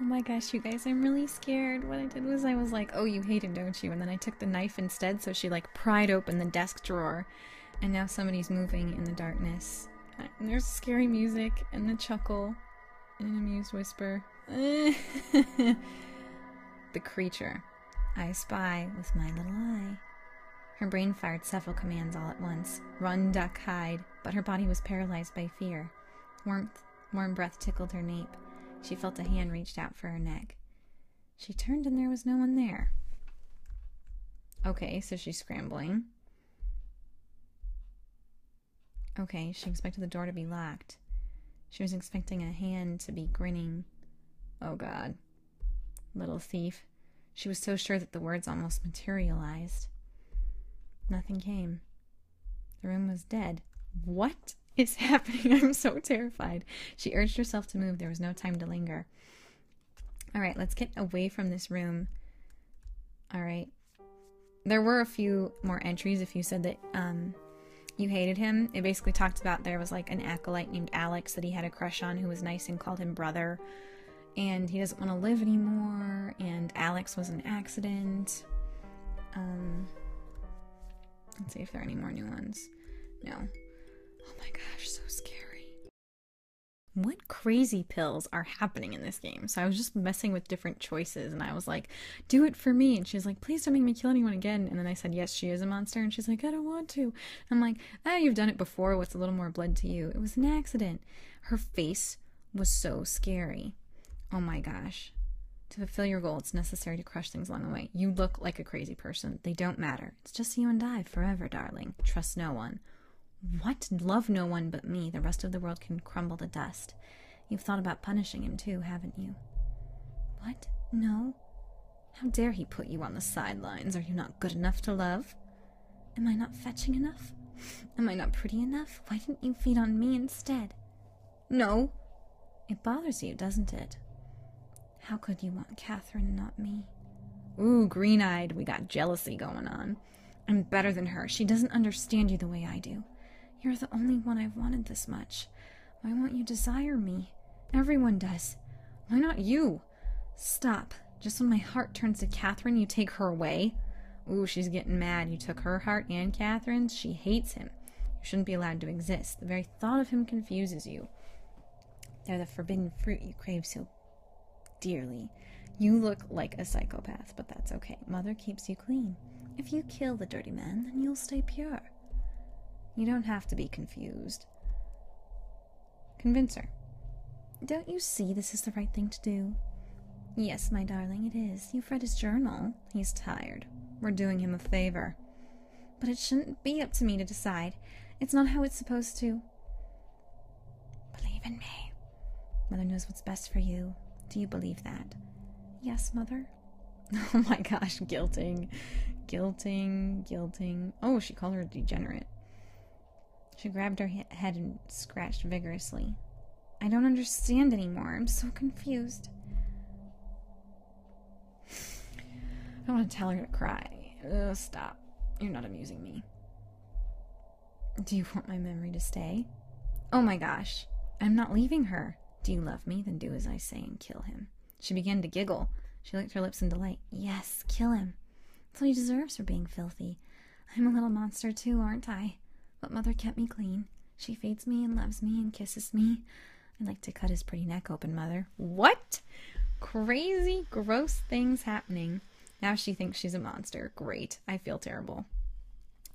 Oh my gosh, you guys, I'm really scared. What I did was I was like, oh, you hate him, don't you? And then I took the knife instead, so she like pried open the desk drawer. And now somebody's moving in the darkness. And there's scary music and a chuckle and an amused whisper. the creature. I spy with my little eye. Her brain fired several commands all at once run, duck, hide, but her body was paralyzed by fear. Warmth, warm breath tickled her nape. She felt a hand reached out for her neck. She turned and there was no one there. Okay, so she's scrambling. Okay, she expected the door to be locked. She was expecting a hand to be grinning. Oh god. Little thief. She was so sure that the words almost materialized. Nothing came. The room was dead. What? Is happening? I'm so terrified. She urged herself to move. There was no time to linger. All right, let's get away from this room. All right. There were a few more entries if you said that um, you hated him. It basically talked about there was like an acolyte named Alex that he had a crush on who was nice and called him brother. And he doesn't want to live anymore. And Alex was an accident. Um, let's see if there are any more new ones. No. Oh my scary. What crazy pills are happening in this game? So I was just messing with different choices and I was like, do it for me. And she's like, please don't make me kill anyone again. And then I said, yes, she is a monster. And she's like, I don't want to. I'm like, ah, you've done it before. What's a little more blood to you? It was an accident. Her face was so scary. Oh my gosh. To fulfill your goal, it's necessary to crush things along the way. You look like a crazy person. They don't matter. It's just you and I forever, darling. Trust no one. What? Love no one but me. The rest of the world can crumble to dust. You've thought about punishing him too, haven't you? What? No? How dare he put you on the sidelines? Are you not good enough to love? Am I not fetching enough? Am I not pretty enough? Why didn't you feed on me instead? No. It bothers you, doesn't it? How could you want Catherine and not me? Ooh, green eyed. We got jealousy going on. I'm better than her. She doesn't understand you the way I do. You're the only one I've wanted this much. Why won't you desire me? Everyone does. Why not you? Stop. Just when my heart turns to Catherine, you take her away? Ooh, she's getting mad. You took her heart and Catherine's. She hates him. You shouldn't be allowed to exist. The very thought of him confuses you. They're the forbidden fruit you crave so dearly. You look like a psychopath, but that's okay. Mother keeps you clean. If you kill the dirty man, then you'll stay pure. You don't have to be confused. Convince her. Don't you see this is the right thing to do? Yes, my darling, it is. You've read his journal. He's tired. We're doing him a favor. But it shouldn't be up to me to decide. It's not how it's supposed to. Believe in me. Mother knows what's best for you. Do you believe that? Yes, Mother. Oh my gosh, guilting. Guilting, guilting. Oh, she called her a degenerate. She grabbed her head and scratched vigorously. I don't understand anymore. I'm so confused. I want to tell her to cry. Ugh, stop. You're not amusing me. Do you want my memory to stay? Oh my gosh. I'm not leaving her. Do you love me? Then do as I say and kill him. She began to giggle. She licked her lips in delight. Yes, kill him. That's what he deserves for being filthy. I'm a little monster too, aren't I? But mother kept me clean. She feeds me and loves me and kisses me. I'd like to cut his pretty neck open, mother. What? Crazy, gross things happening. Now she thinks she's a monster. Great. I feel terrible.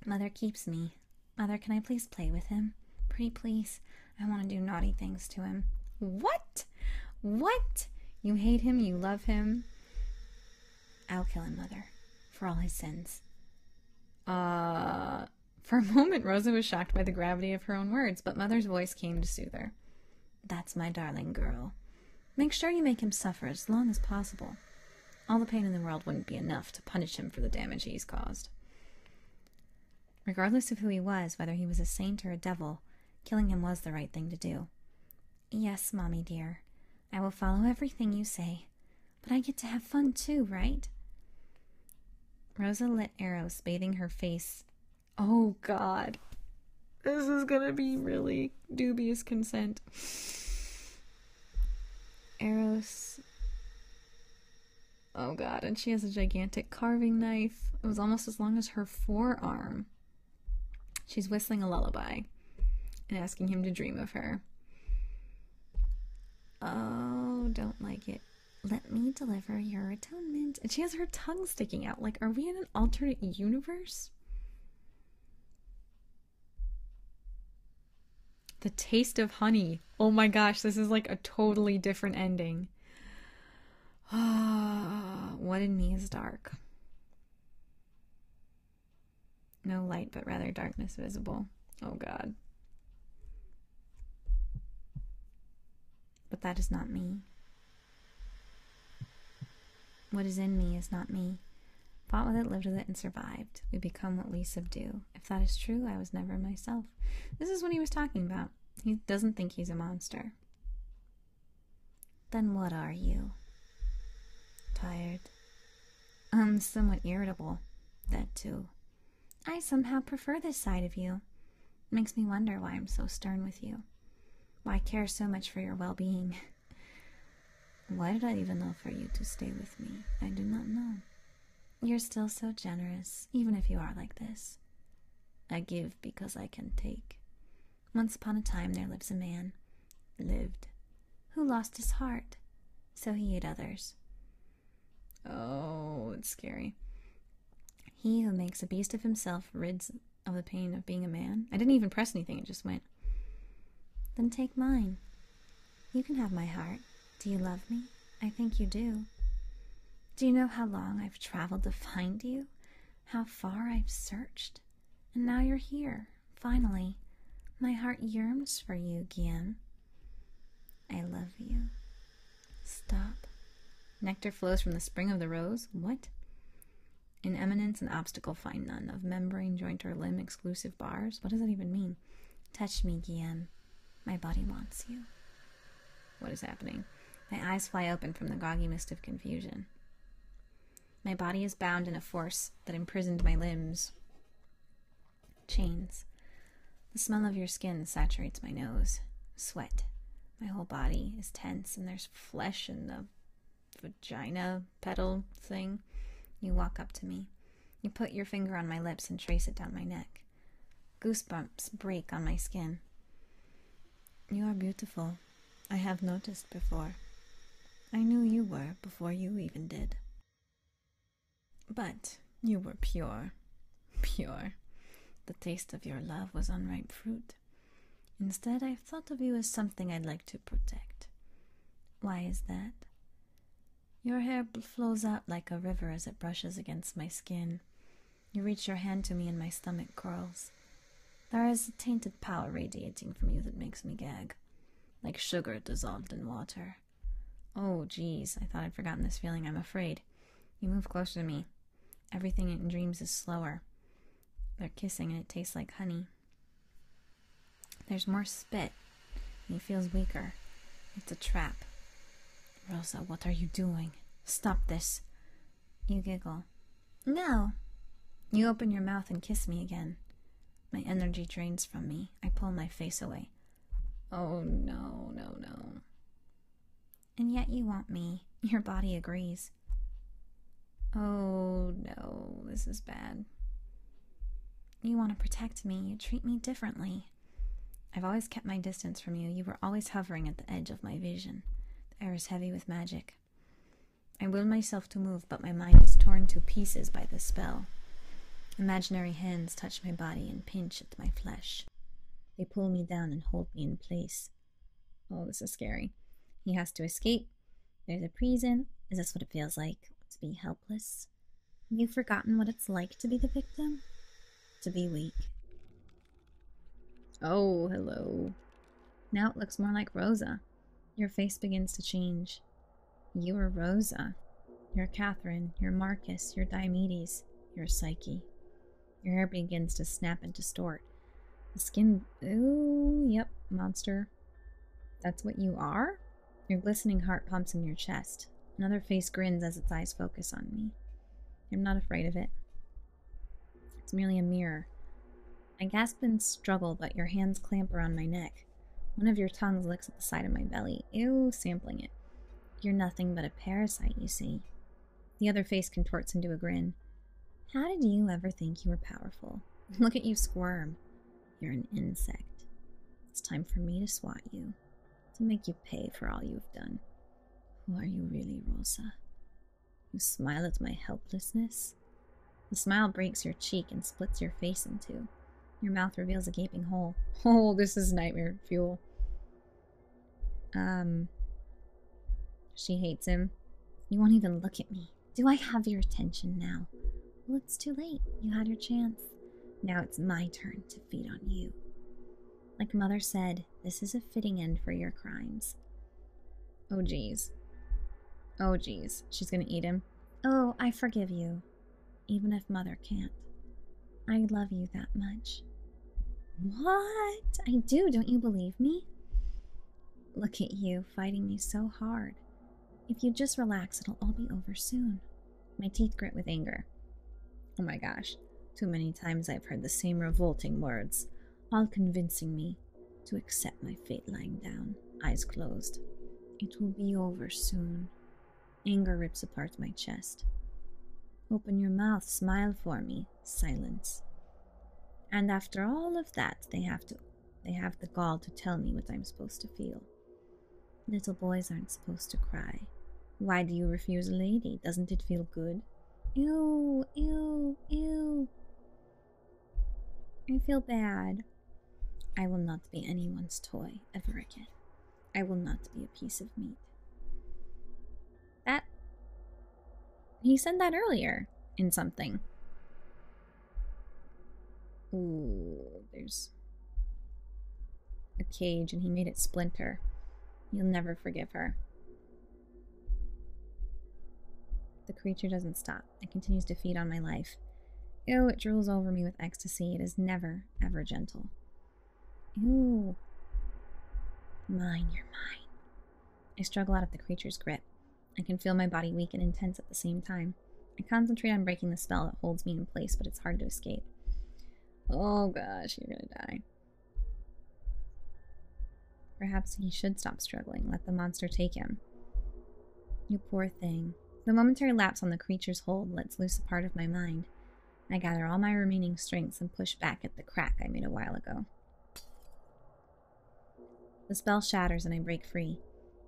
Mother keeps me. Mother, can I please play with him? Pretty please. I want to do naughty things to him. What? What? You hate him, you love him. I'll kill him, Mother, for all his sins. Uh, for a moment, Rosa was shocked by the gravity of her own words, but Mother's voice came to soothe her. That's my darling girl. Make sure you make him suffer as long as possible. All the pain in the world wouldn't be enough to punish him for the damage he's caused. Regardless of who he was, whether he was a saint or a devil, killing him was the right thing to do. Yes, Mommy dear. I will follow everything you say. But I get to have fun too, right? Rosa lit arrows, bathing her face Oh god. This is gonna be really dubious consent. Eros Oh god, and she has a gigantic carving knife. It was almost as long as her forearm. She's whistling a lullaby and asking him to dream of her. Oh, don't like it. Let me deliver your atonement. And she has her tongue sticking out. Like, are we in an alternate universe? The taste of honey. Oh my gosh, this is like a totally different ending. Ah, what in me is dark? No light, but rather darkness visible. Oh God. But that is not me. What is in me is not me. Fought with it, lived with it, and survived. We become what we subdue. If that is true, I was never myself. This is what he was talking about. He doesn't think he's a monster. Then what are you? Tired. Um, somewhat irritable. That too. I somehow prefer this side of you. It makes me wonder why I'm so stern with you. Why I care so much for your well being. Why did I even offer you to stay with me? I do not know. You're still so generous, even if you are like this. I give because I can take. Once upon a time there lives a man, lived, who lost his heart, so he ate others. Oh, it's scary. He who makes a beast of himself rids of the pain of being a man. I didn't even press anything, it just went. Then take mine. You can have my heart. Do you love me? I think you do. Do you know how long I've traveled to find you? How far I've searched? And now you're here, finally. My heart yearns for you, Guillaume. I love you. Stop. Nectar flows from the spring of the rose? What? In eminence and obstacle find none. Of membrane, joint, or limb exclusive bars? What does that even mean? Touch me, Guillaume. My body wants you. What is happening? My eyes fly open from the groggy mist of confusion. My body is bound in a force that imprisoned my limbs. Chains. The smell of your skin saturates my nose. Sweat. My whole body is tense, and there's flesh in the vagina petal thing. You walk up to me. You put your finger on my lips and trace it down my neck. Goosebumps break on my skin. You are beautiful. I have noticed before. I knew you were before you even did. But you were pure. Pure. The taste of your love was unripe fruit. Instead, I've thought of you as something I'd like to protect. Why is that? Your hair flows out like a river as it brushes against my skin. You reach your hand to me and my stomach curls. There is a tainted power radiating from you that makes me gag, like sugar dissolved in water. Oh, geez, I thought I'd forgotten this feeling. I'm afraid. You move closer to me. Everything in dreams is slower. They're kissing and it tastes like honey. There's more spit, and he feels weaker. It's a trap. Rosa, what are you doing? Stop this. You giggle. No. You open your mouth and kiss me again. My energy drains from me. I pull my face away. Oh, no, no, no. And yet you want me. Your body agrees. Oh, no, this is bad. You want to protect me. You treat me differently. I've always kept my distance from you. You were always hovering at the edge of my vision. The air is heavy with magic. I will myself to move, but my mind is torn to pieces by the spell. Imaginary hands touch my body and pinch at my flesh. They pull me down and hold me in place. Oh, this is scary. He has to escape. There's a prison. Is this what it feels like? To be helpless? Have you forgotten what it's like to be the victim? To be weak? Oh, hello. Now it looks more like Rosa. Your face begins to change. You are Rosa. You're Catherine. You're Marcus. You're Diomedes. You're Psyche. Your hair begins to snap and distort. The skin. Ooh, yep, monster. That's what you are? Your glistening heart pumps in your chest. Another face grins as its eyes focus on me. I'm not afraid of it. It's merely a mirror. I gasp and struggle, but your hands clamp around my neck. One of your tongues licks at the side of my belly. Ew, sampling it. You're nothing but a parasite, you see. The other face contorts into a grin. How did you ever think you were powerful? Look at you squirm. You're an insect. It's time for me to swat you, to make you pay for all you've done. Who are you really, Rosa? You smile at my helplessness? The smile breaks your cheek and splits your face in two. Your mouth reveals a gaping hole. Oh, this is nightmare fuel. Um, she hates him. You won't even look at me. Do I have your attention now? Well, it's too late. You had your chance. Now it's my turn to feed on you. Like Mother said, this is a fitting end for your crimes. Oh, geez. Oh, geez. She's gonna eat him. Oh, I forgive you. Even if Mother can't. I love you that much. What? I do, don't you believe me? Look at you, fighting me so hard. If you just relax, it'll all be over soon. My teeth grit with anger. Oh my gosh, too many times I've heard the same revolting words, all convincing me to accept my fate lying down, eyes closed. It will be over soon. Anger rips apart my chest. Open your mouth, smile for me. Silence. And after all of that, they have to they have the gall to tell me what I'm supposed to feel. Little boys aren't supposed to cry. Why do you refuse a lady? Doesn't it feel good? Ew, ew, ew. I feel bad. I will not be anyone's toy ever again. I will not be a piece of meat. That. He said that earlier in something. Ooh, there's a cage and he made it splinter. You'll never forgive her. The creature doesn't stop. It continues to feed on my life. Ew, it drools over me with ecstasy. It is never, ever gentle. Ew. Mine, you're mine. I struggle out of the creature's grip. I can feel my body weak and intense at the same time. I concentrate on breaking the spell that holds me in place, but it's hard to escape. Oh gosh, you're gonna die. Perhaps he should stop struggling, let the monster take him. You poor thing. The momentary lapse on the creature's hold lets loose a part of my mind. I gather all my remaining strengths and push back at the crack I made a while ago. The spell shatters and I break free.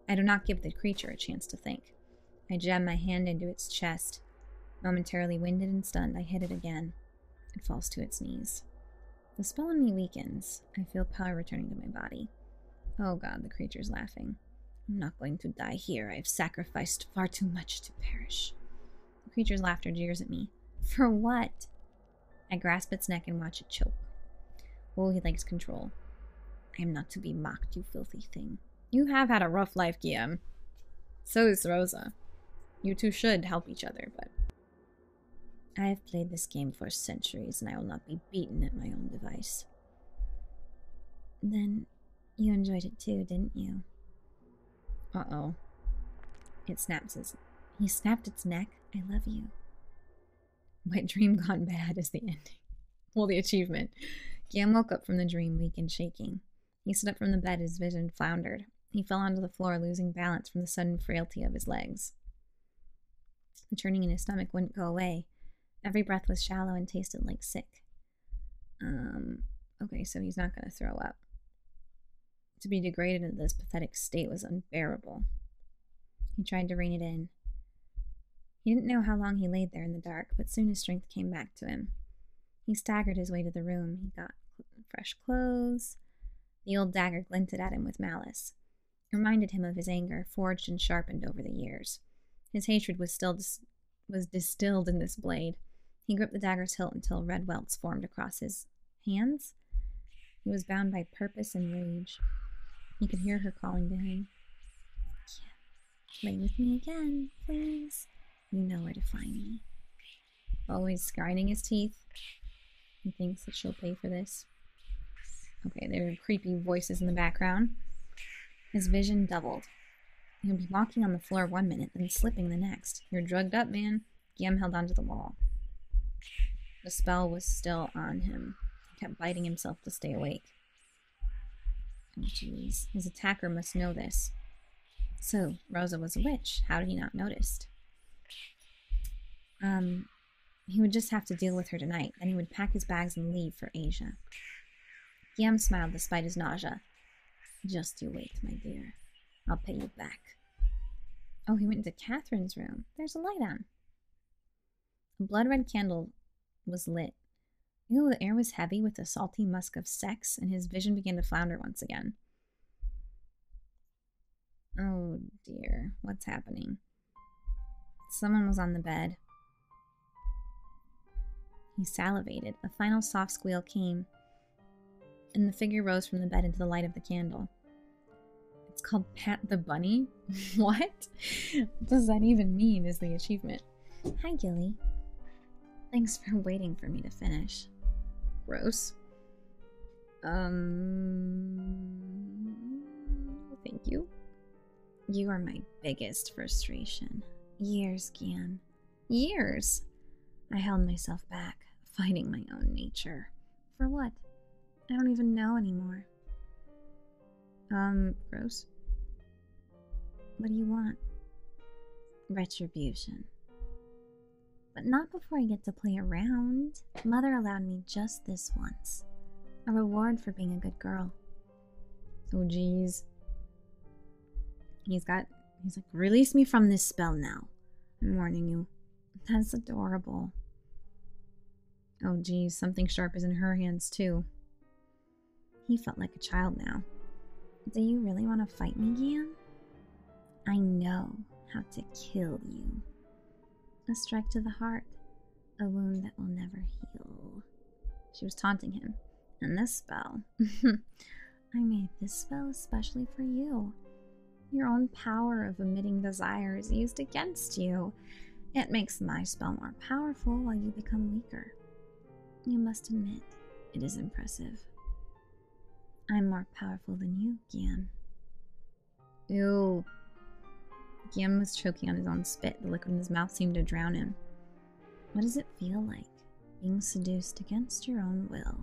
I do not give the creature a chance to think. I jam my hand into its chest. Momentarily winded and stunned, I hit it again. It falls to its knees. The spell on me weakens. I feel power returning to my body. Oh god, the creature's laughing. I'm not going to die here. I have sacrificed far too much to perish. The creature's laughter jeers at me. For what? I grasp its neck and watch it choke. Oh, he likes control. I am not to be mocked, you filthy thing. You have had a rough life, Guillaume. So is Rosa. You two should help each other, but. I have played this game for centuries, and I will not be beaten at my own device. Then you enjoyed it too, didn't you? Uh oh. It snaps his. He snapped its neck. I love you. My dream gone bad is the ending. Well, the achievement. Gam woke up from the dream, weak and shaking. He stood up from the bed, his vision floundered. He fell onto the floor, losing balance from the sudden frailty of his legs. The churning in his stomach wouldn't go away. Every breath was shallow and tasted like sick. Um, okay, so he's not going to throw up. To be degraded in this pathetic state was unbearable. He tried to rein it in. He didn't know how long he laid there in the dark, but soon his strength came back to him. He staggered his way to the room. He got fresh clothes. The old dagger glinted at him with malice. It reminded him of his anger, forged and sharpened over the years. His hatred was still dis- was distilled in this blade. He gripped the dagger's hilt until red welts formed across his hands. He was bound by purpose and rage. He could hear her calling to him. Play with me again, please. You know where to find me. Always grinding his teeth. He thinks that she'll pay for this. Okay, there are creepy voices in the background. His vision doubled. He'll be walking on the floor one minute, then slipping the next. You're drugged up, man. Guillaume held onto the wall. The spell was still on him. He kept biting himself to stay awake. Oh, jeez. His attacker must know this. So, Rosa was a witch. How did he not notice? Um, he would just have to deal with her tonight. Then he would pack his bags and leave for Asia. Guillaume smiled despite his nausea. Just you wait, my dear. I'll pay you back. Oh, he went into Catherine's room. There's a light on. A blood red candle was lit. Ew, the air was heavy with the salty musk of sex, and his vision began to flounder once again. Oh dear, what's happening? Someone was on the bed. He salivated. A final soft squeal came, and the figure rose from the bed into the light of the candle. It's called Pat the Bunny? what? does that even mean, is the achievement? Hi, Gilly. Thanks for waiting for me to finish. Gross. Um. Thank you. You are my biggest frustration. Years, Gian. Years. I held myself back, fighting my own nature. For what? I don't even know anymore. Um, gross. What do you want? Retribution. But not before I get to play around. Mother allowed me just this once. A reward for being a good girl. Oh, geez. He's got. He's like, release me from this spell now. I'm warning you. That's adorable. Oh, geez, something sharp is in her hands, too. He felt like a child now. Do you really want to fight me, Gian? I know how to kill you. A strike to the heart, a wound that will never heal. She was taunting him. And this spell. I made this spell especially for you. Your own power of emitting desire is used against you. It makes my spell more powerful while you become weaker. You must admit, it is impressive. I'm more powerful than you, Gian. Ew. Gian was choking on his own spit. The liquid in his mouth seemed to drown him. What does it feel like, being seduced against your own will?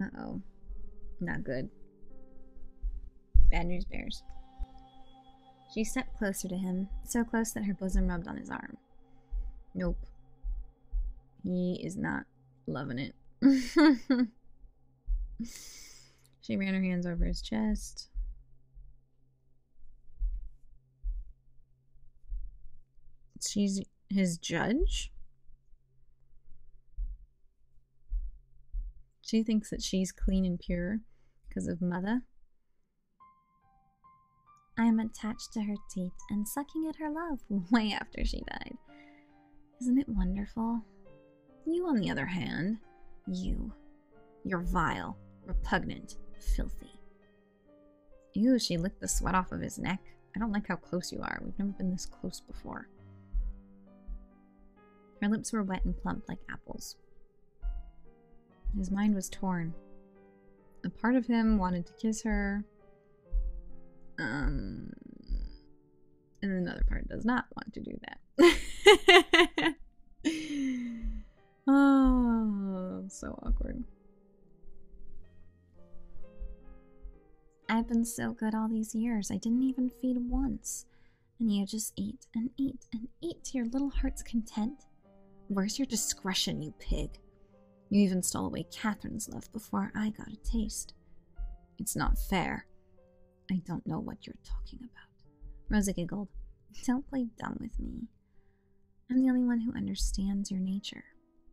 Uh oh. Not good. Bad news bears. She stepped closer to him, so close that her bosom rubbed on his arm. Nope. He is not loving it. she ran her hands over his chest. She's his judge? She thinks that she's clean and pure because of mother. I am attached to her teeth and sucking at her love way after she died. Isn't it wonderful? You, on the other hand, you, you're vile, repugnant, filthy. Ew, she licked the sweat off of his neck. I don't like how close you are. We've never been this close before. Her lips were wet and plump like apples. His mind was torn. A part of him wanted to kiss her, um, and another part does not want to do that. oh, so awkward. I've been so good all these years. I didn't even feed once. And you just eat and eat and eat to your little heart's content. Where's your discretion, you pig? You even stole away Catherine's love before I got a taste. It's not fair. I don't know what you're talking about. Rosa giggled. Don't play dumb with me. I'm the only one who understands your nature.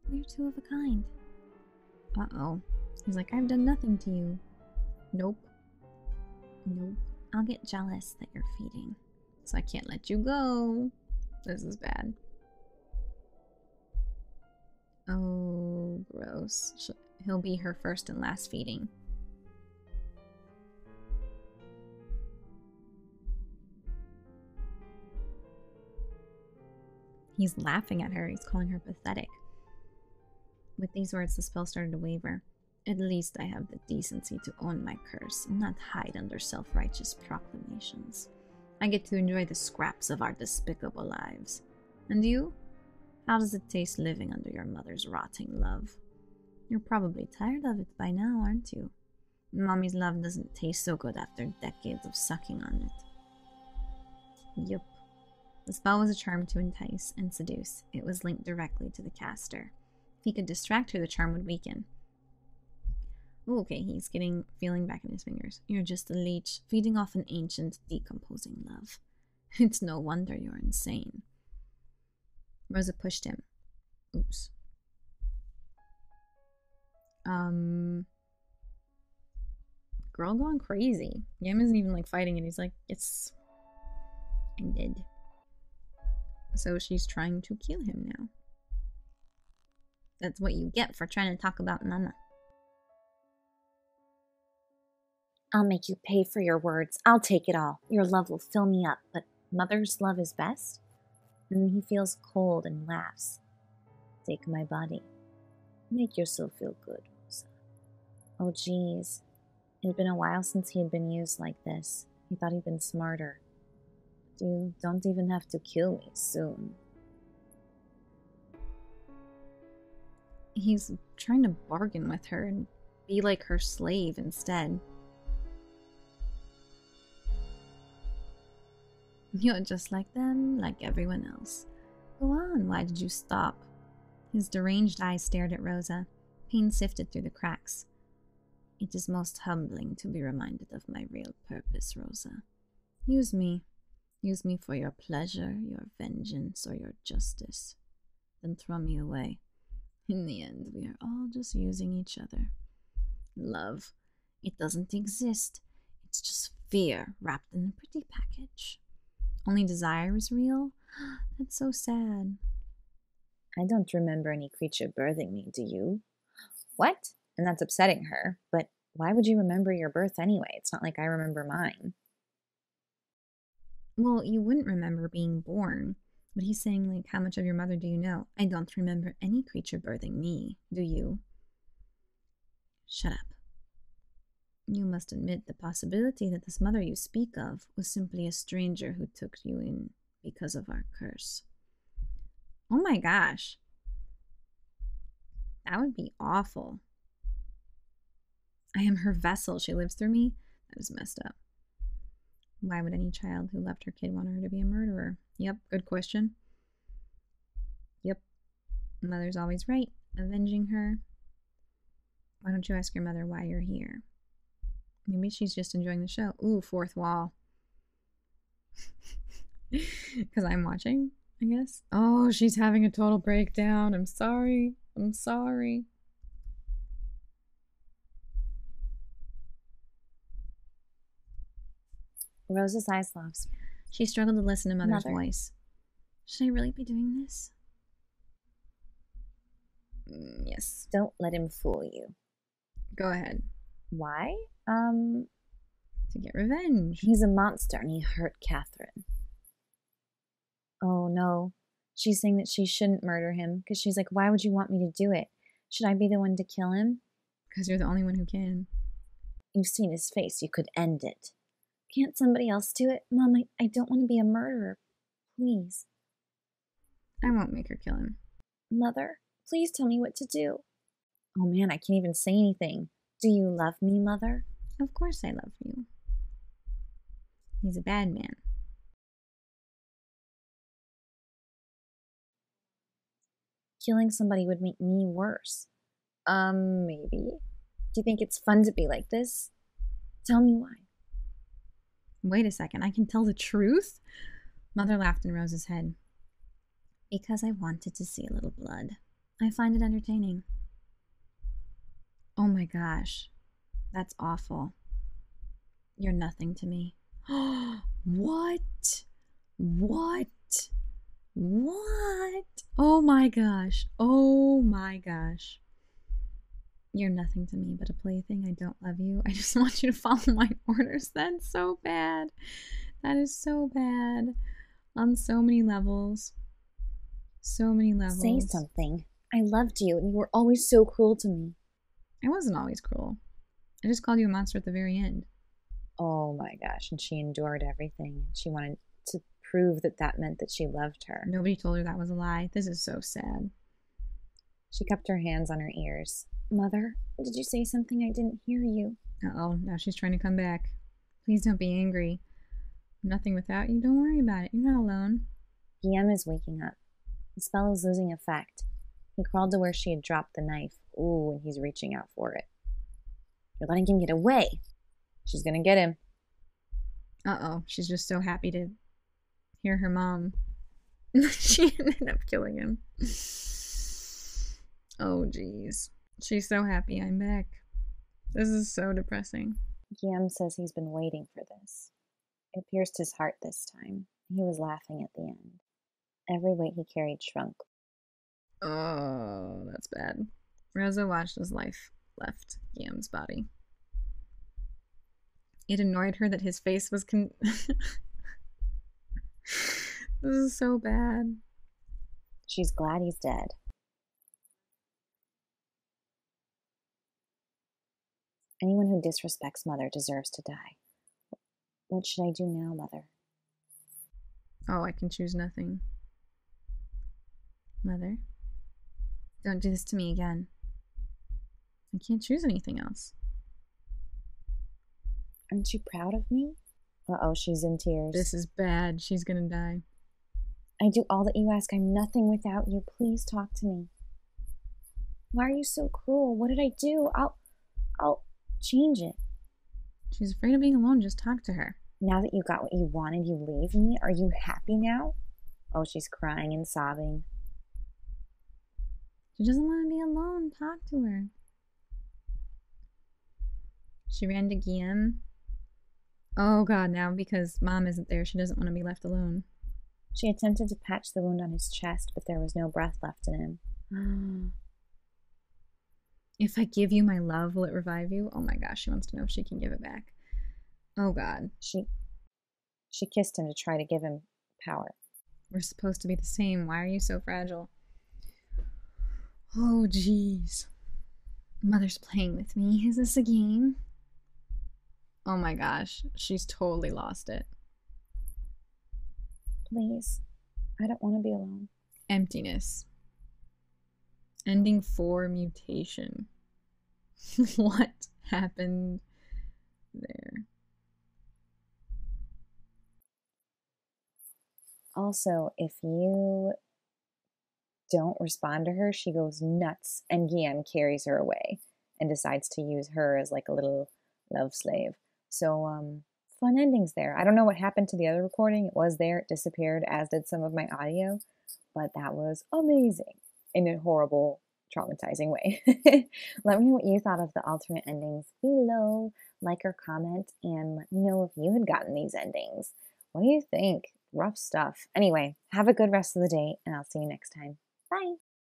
We're two of a kind. Uh oh. He's like, I've done nothing to you. Nope. Nope. I'll get jealous that you're feeding. So I can't let you go. This is bad. Oh, gross. He'll be her first and last feeding. He's laughing at her. He's calling her pathetic. With these words, the spell started to waver. At least I have the decency to own my curse and not hide under self righteous proclamations. I get to enjoy the scraps of our despicable lives. And you? How does it taste living under your mother's rotting love? You're probably tired of it by now, aren't you? Mommy's love doesn't taste so good after decades of sucking on it. Yup. The spell was a charm to entice and seduce. It was linked directly to the caster. If he could distract her, the charm would weaken. Ooh, okay, he's getting feeling back in his fingers. You're just a leech, feeding off an ancient, decomposing love. It's no wonder you're insane. Rosa pushed him. Oops. Um. Girl gone crazy. Yam isn't even like fighting it. He's like, it's. I'm. So she's trying to kill him now. That's what you get for trying to talk about Nana. I'll make you pay for your words. I'll take it all. Your love will fill me up, but mother's love is best? And he feels cold and laughs. Take my body. Make yourself feel good, Rosa. Oh, geez. It had been a while since he had been used like this. He thought he'd been smarter. You don't even have to kill me soon. He's trying to bargain with her and be like her slave instead. You're just like them, like everyone else. Go on, why did you stop? His deranged eyes stared at Rosa. Pain sifted through the cracks. It is most humbling to be reminded of my real purpose, Rosa. Use me. Use me for your pleasure, your vengeance, or your justice. Then throw me away. In the end, we are all just using each other. Love. It doesn't exist. It's just fear wrapped in a pretty package. Only desire is real? That's so sad. I don't remember any creature birthing me, do you? What? And that's upsetting her. But why would you remember your birth anyway? It's not like I remember mine. Well, you wouldn't remember being born. But he's saying, like, how much of your mother do you know? I don't remember any creature birthing me, do you? Shut up. You must admit the possibility that this mother you speak of was simply a stranger who took you in because of our curse. Oh my gosh. That would be awful. I am her vessel. She lives through me. That is messed up. Why would any child who left her kid want her to be a murderer? Yep, good question. Yep. Mother's always right. Avenging her. Why don't you ask your mother why you're here? Maybe she's just enjoying the show. Ooh, fourth wall. Because I'm watching, I guess. Oh, she's having a total breakdown. I'm sorry. I'm sorry. Rosa's eyes lost. She struggled to listen to Mother's Mother. voice. Should I really be doing this? Mm, yes. Don't let him fool you. Go ahead. Why? Um, To get revenge. he's a monster and he hurt Catherine. Oh no. She's saying that she shouldn't murder him because she's like, why would you want me to do it? Should I be the one to kill him? Because you're the only one who can. You've seen his face. You could end it. Can't somebody else do it? Mom, I, I don't want to be a murderer. Please. I won't make her kill him. Mother, please tell me what to do. Oh man, I can't even say anything. Do you love me, Mother? Of course I love you. He's a bad man. Killing somebody would make me worse. Um, maybe. Do you think it's fun to be like this? Tell me why. Wait a second, I can tell the truth? Mother laughed in Rosa's head. Because I wanted to see a little blood. I find it entertaining. Oh my gosh. That's awful. You're nothing to me. what? What? What? Oh my gosh. Oh my gosh. You're nothing to me but a plaything. I don't love you. I just want you to follow my orders. That's so bad. That is so bad. On so many levels. So many levels. Say something. I loved you, and you were always so cruel to me. I wasn't always cruel. I just called you a monster at the very end. Oh my gosh, and she endured everything. She wanted to prove that that meant that she loved her. Nobody told her that was a lie. This is so sad. She cupped her hands on her ears. Mother, did you say something? I didn't hear you. Uh oh, now she's trying to come back. Please don't be angry. Nothing without you. Don't worry about it. You're not alone. Guillaume is waking up. The spell is losing effect. He crawled to where she had dropped the knife. Ooh, and he's reaching out for it. You're letting him get away. She's gonna get him. Uh oh. She's just so happy to hear her mom. she ended up killing him. Oh, jeez. She's so happy I'm back. This is so depressing. Guillaume says he's been waiting for this. It pierced his heart this time. He was laughing at the end. Every weight he carried shrunk. Oh, that's bad. Rosa watched as life left Yam's body. It annoyed her that his face was con. this is so bad. She's glad he's dead. Anyone who disrespects Mother deserves to die. What should I do now, Mother? Oh, I can choose nothing. Mother, don't do this to me again. I can't choose anything else. Aren't you proud of me? Uh oh, she's in tears. This is bad. She's gonna die. I do all that you ask. I'm nothing without you. Please talk to me. Why are you so cruel? What did I do? I'll. I'll change it. She's afraid of being alone. Just talk to her. Now that you got what you wanted, you leave me? Are you happy now? Oh, she's crying and sobbing. She doesn't want to be alone. Talk to her. She ran to Guillaume. Oh god, now because mom isn't there, she doesn't want to be left alone. She attempted to patch the wound on his chest, but there was no breath left in him. if I give you my love, will it revive you? Oh my gosh, she wants to know if she can give it back. Oh god. She she kissed him to try to give him power. We're supposed to be the same. Why are you so fragile? Oh jeez. Mother's playing with me. Is this a game? Oh my gosh, she's totally lost it. Please. I don't want to be alone. Emptiness. Ending four mutation. what happened there? Also, if you don't respond to her, she goes nuts, and Guillaume carries her away and decides to use her as like a little love slave. So, um, fun endings there. I don't know what happened to the other recording. It was there, it disappeared, as did some of my audio, but that was amazing in a horrible, traumatizing way. let me know what you thought of the alternate endings below. Like or comment, and let me know if you had gotten these endings. What do you think? Rough stuff. Anyway, have a good rest of the day, and I'll see you next time. Bye.